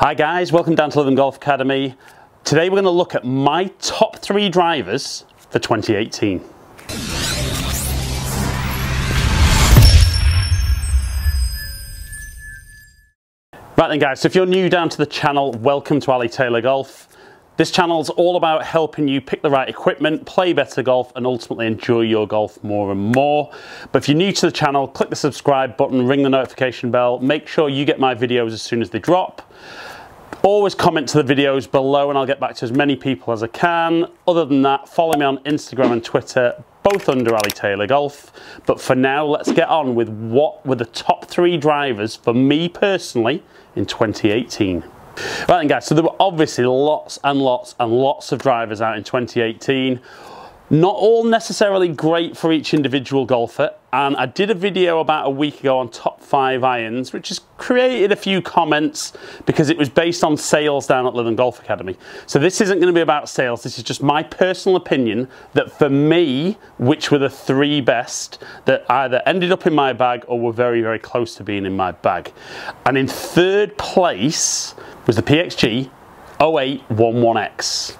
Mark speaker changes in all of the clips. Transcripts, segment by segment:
Speaker 1: Hi guys, welcome down to Lytham Golf Academy. Today we're going to look at my top three drivers for 2018. Right then guys, so if you're new down to the channel, welcome to Ali Taylor Golf. This channel is all about helping you pick the right equipment, play better golf, and ultimately enjoy your golf more and more. But if you're new to the channel, click the subscribe button, ring the notification bell, make sure you get my videos as soon as they drop. Always comment to the videos below and I'll get back to as many people as I can. Other than that, follow me on Instagram and Twitter, both under Ali Taylor Golf. But for now, let's get on with what were the top three drivers for me personally in 2018. Right then guys, so there were obviously lots and lots and lots of drivers out in 2018. Not all necessarily great for each individual golfer, and I did a video about a week ago on top five irons, which has created a few comments because it was based on sales down at Lytham Golf Academy. So this isn't going to be about sales, this is just my personal opinion that for me, which were the three best that either ended up in my bag or were very, very close to being in my bag. And in third place was the PXG 0811X.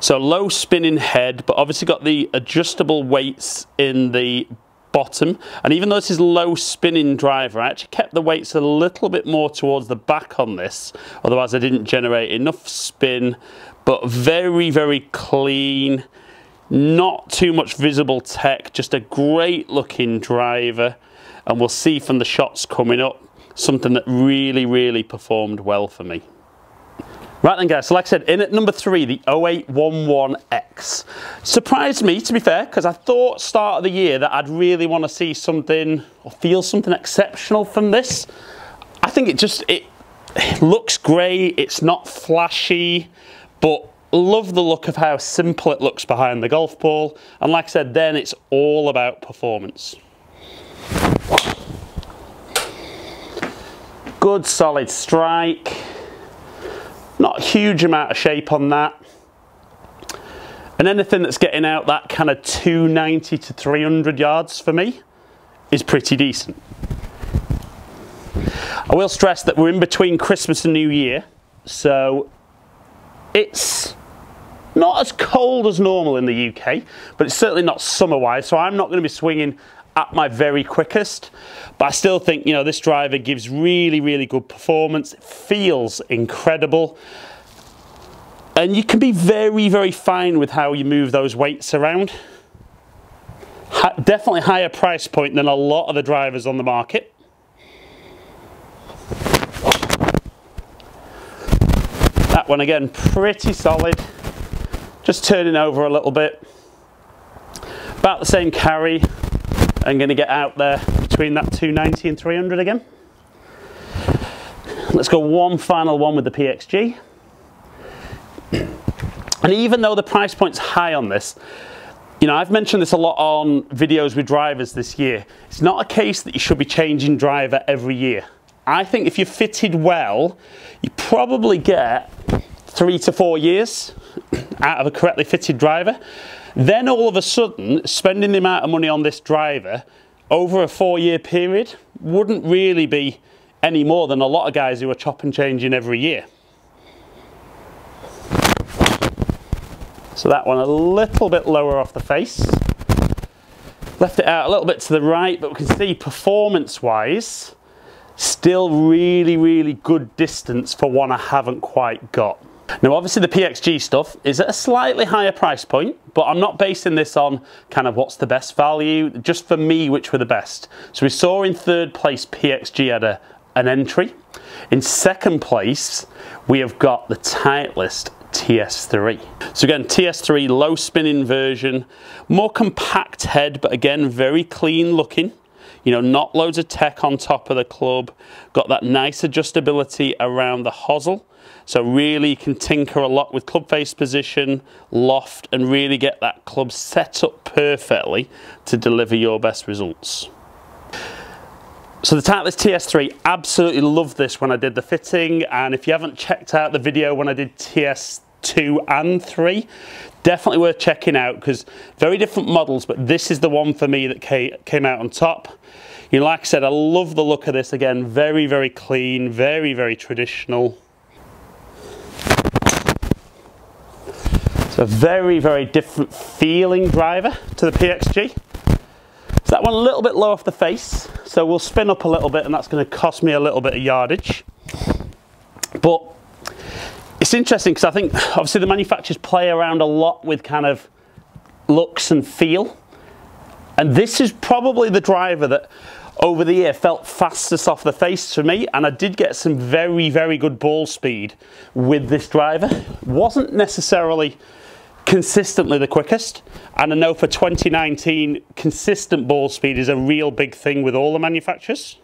Speaker 1: So low spinning head, but obviously got the adjustable weights in the bottom. And even though this is low spinning driver, I actually kept the weights a little bit more towards the back on this. Otherwise I didn't generate enough spin, but very, very clean. Not too much visible tech, just a great looking driver. And we'll see from the shots coming up, something that really, really performed well for me. Right then guys, so like I said, in at number three, the 0811X. Surprised me, to be fair, because I thought start of the year that I'd really want to see something, or feel something exceptional from this. I think it just, it, it looks great, it's not flashy, but love the look of how simple it looks behind the golf ball. And like I said, then it's all about performance. Good solid strike not a huge amount of shape on that. And anything that's getting out that kind of 290 to 300 yards for me is pretty decent. I will stress that we're in between Christmas and New Year, so it's not as cold as normal in the UK, but it's certainly not summer-wise, so I'm not going to be swinging at my very quickest. But I still think, you know, this driver gives really, really good performance. It feels incredible. And you can be very, very fine with how you move those weights around. Ha definitely higher price point than a lot of the drivers on the market. That one again, pretty solid. Just turning over a little bit. About the same carry, I'm going to get out there between that 290 and 300 again. Let's go one final one with the PXG. And even though the price point's high on this, you know, I've mentioned this a lot on videos with drivers this year. It's not a case that you should be changing driver every year. I think if you're fitted well, you probably get three to four years out of a correctly fitted driver. Then all of a sudden, spending the amount of money on this driver over a four year period wouldn't really be any more than a lot of guys who are chop and changing every year. So that one a little bit lower off the face. Left it out a little bit to the right, but we can see performance wise, still really, really good distance for one I haven't quite got. Now obviously the PXG stuff is at a slightly higher price point, but I'm not basing this on kind of what's the best value, just for me which were the best. So we saw in third place PXG had a, an entry. In second place, we have got the Titleist TS3. So again, TS3 low spinning version, more compact head, but again, very clean looking. You know, not loads of tech on top of the club. Got that nice adjustability around the hosel. So really you can tinker a lot with club face position, loft, and really get that club set up perfectly to deliver your best results. So the Titleist TS3, absolutely loved this when I did the fitting. And if you haven't checked out the video when I did TS2 and 3, definitely worth checking out because very different models, but this is the one for me that came out on top. You know, like I said, I love the look of this again. Very, very clean, very, very traditional. It's a very, very different feeling driver to the PXG. So that one a little bit low off the face, so we'll spin up a little bit and that's going to cost me a little bit of yardage. But it's interesting because I think obviously the manufacturers play around a lot with kind of looks and feel. And this is probably the driver that over the year felt fastest off the face to me and I did get some very very good ball speed with this driver wasn't necessarily consistently the quickest. And I know for 2019 consistent ball speed is a real big thing with all the manufacturers.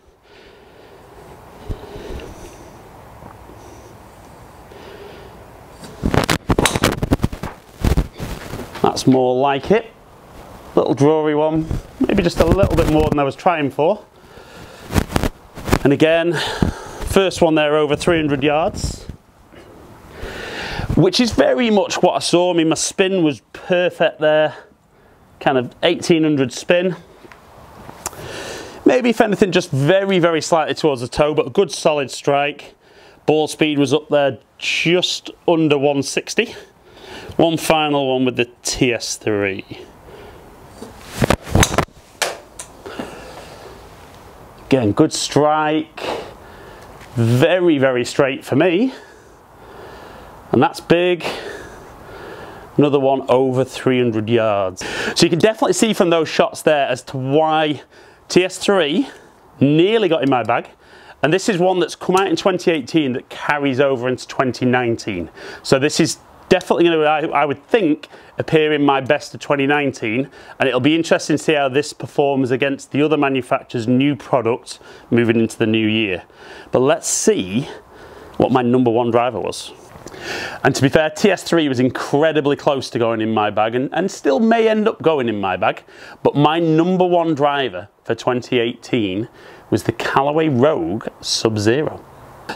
Speaker 1: That's more like it. Little drawy one, maybe just a little bit more than I was trying for. And again, first one there over 300 yards, which is very much what I saw. I mean, my spin was perfect there, kind of 1800 spin. Maybe if anything, just very, very slightly towards the toe, but a good solid strike. Ball speed was up there just under 160. One final one with the TS3. Again, good strike. Very, very straight for me. And that's big. Another one over 300 yards. So you can definitely see from those shots there as to why TS3 nearly got in my bag. And this is one that's come out in 2018 that carries over into 2019. So this is definitely going to, I, I, would think, appear in my best of 2019 and it'll be interesting to see how this performs against the other manufacturers' new products moving into the new year. But let's see what my number one driver was. And to be fair, TS3 was incredibly close to going in my bag and, and still may end up going in my bag. But my number one driver for 2018 was the Callaway Rogue Sub-Zero.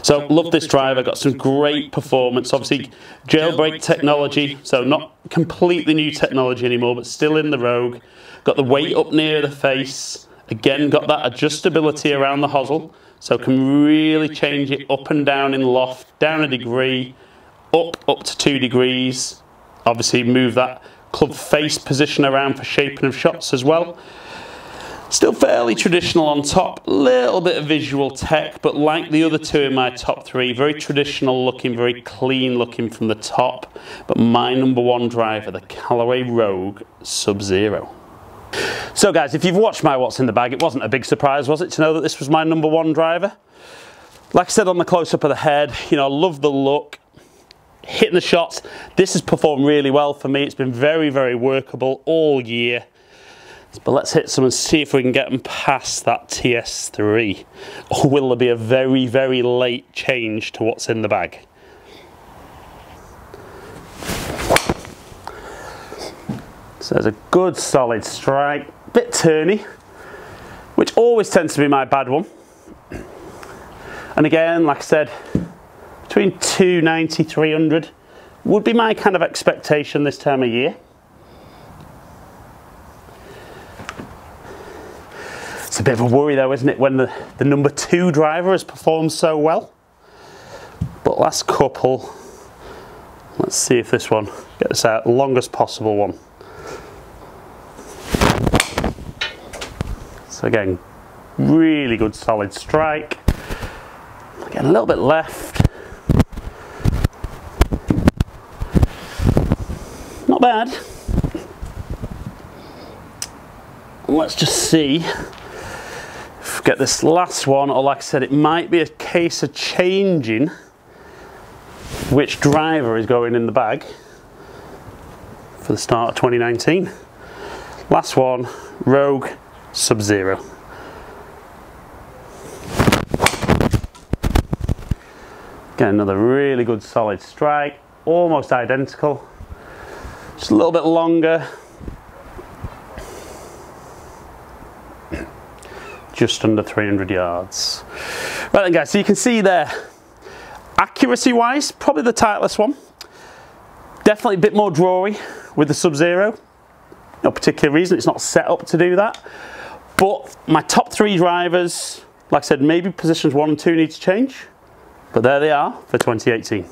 Speaker 1: So love this driver, got some great performance. Obviously jailbreak technology, so not completely new technology anymore, but still in the Rogue. Got the weight up near the face. Again, got that adjustability around the hosel, so can really change it up and down in loft, down a degree, up, up to two degrees. Obviously move that club face position around for shaping of shots as well. Still fairly traditional on top, little bit of visual tech, but like the other two in my top three, very traditional looking, very clean looking from the top. But my number one driver, the Callaway Rogue Sub-Zero. So guys, if you've watched my What's in the Bag, it wasn't a big surprise, was it, to know that this was my number one driver? Like I said on the close-up of the head, you know, I love the look, hitting the shots. This has performed really well for me. It's been very, very workable all year. But let's hit some and see if we can get them past that TS3. Or will there be a very, very late change to what's in the bag? So there's a good solid strike, bit turny, which always tends to be my bad one. And again, like I said, between 290, 300 would be my kind of expectation this time of year. It's a bit of a worry though, isn't it, when the, the number two driver has performed so well. But last couple, let's see if this one gets out longest possible one. So again, really good solid strike. Again, a little bit left. Not bad. Let's just see get this last one, or like I said, it might be a case of changing which driver is going in the bag for the start of 2019. Last one, Rogue Sub-Zero. Get another really good solid strike, almost identical, just a little bit longer, just under 300 yards. Right then guys, so you can see there, accuracy wise, probably the tightest one. Definitely a bit more drawy with the Sub-Zero. No particular reason, it's not set up to do that. But my top three drivers, like I said, maybe positions one and two need to change. But there they are for 2018.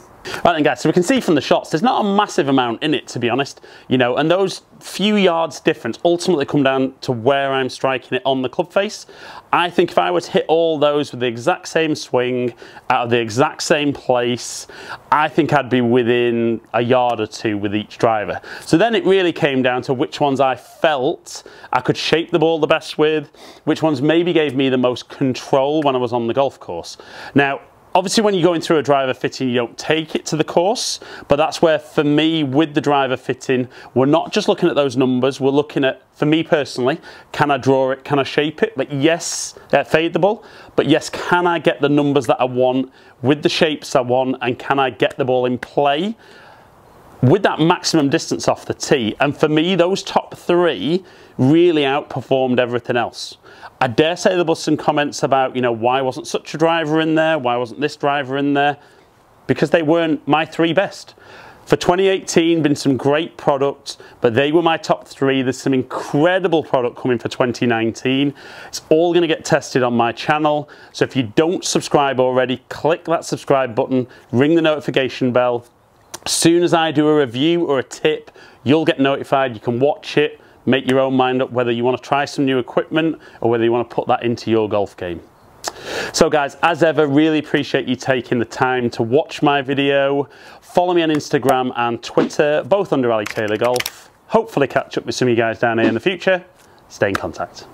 Speaker 1: Right then guys, so we can see from the shots, there's not a massive amount in it to be honest, you know, and those few yards difference ultimately come down to where I'm striking it on the club face. I think if I were to hit all those with the exact same swing, out of the exact same place, I think I'd be within a yard or two with each driver. So then it really came down to which ones I felt I could shape the ball the best with, which ones maybe gave me the most control when I was on the golf course. Now, Obviously, when you're going through a driver fitting, you don't take it to the course, but that's where, for me, with the driver fitting, we're not just looking at those numbers, we're looking at, for me personally, can I draw it, can I shape it? But yes, uh, fade the ball, but yes, can I get the numbers that I want with the shapes I want, and can I get the ball in play with that maximum distance off the tee? And for me, those top three really outperformed everything else. I dare say there was some comments about, you know, why wasn't such a driver in there? Why wasn't this driver in there? Because they weren't my three best. For 2018, been some great products, but they were my top three. There's some incredible product coming for 2019. It's all gonna get tested on my channel. So if you don't subscribe already, click that subscribe button, ring the notification bell. As soon as I do a review or a tip, you'll get notified. You can watch it, make your own mind up whether you want to try some new equipment or whether you want to put that into your golf game. So guys, as ever, really appreciate you taking the time to watch my video. Follow me on Instagram and Twitter, both under Ali Taylor Golf. Hopefully catch up with some of you guys down here in the future. Stay in contact.